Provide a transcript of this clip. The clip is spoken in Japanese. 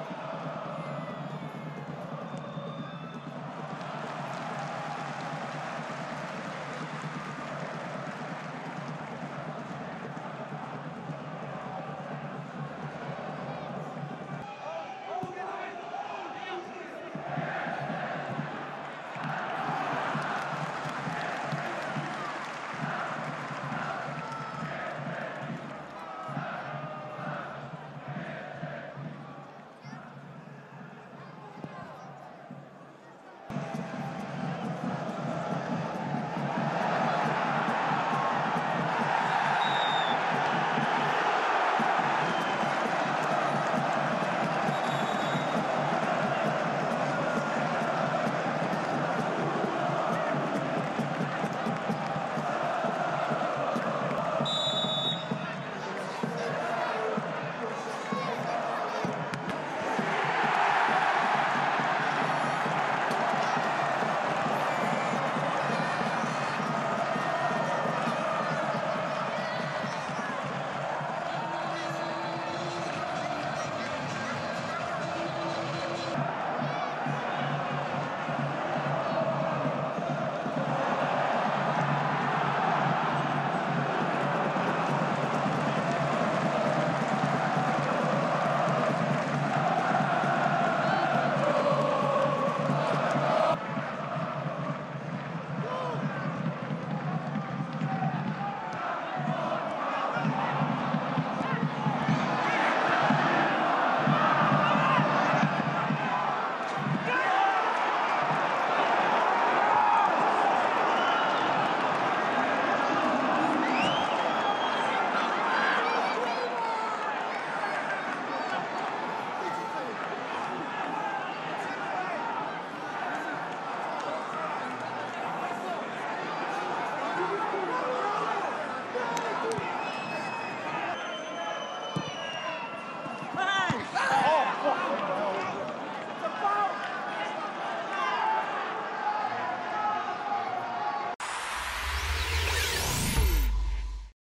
あ!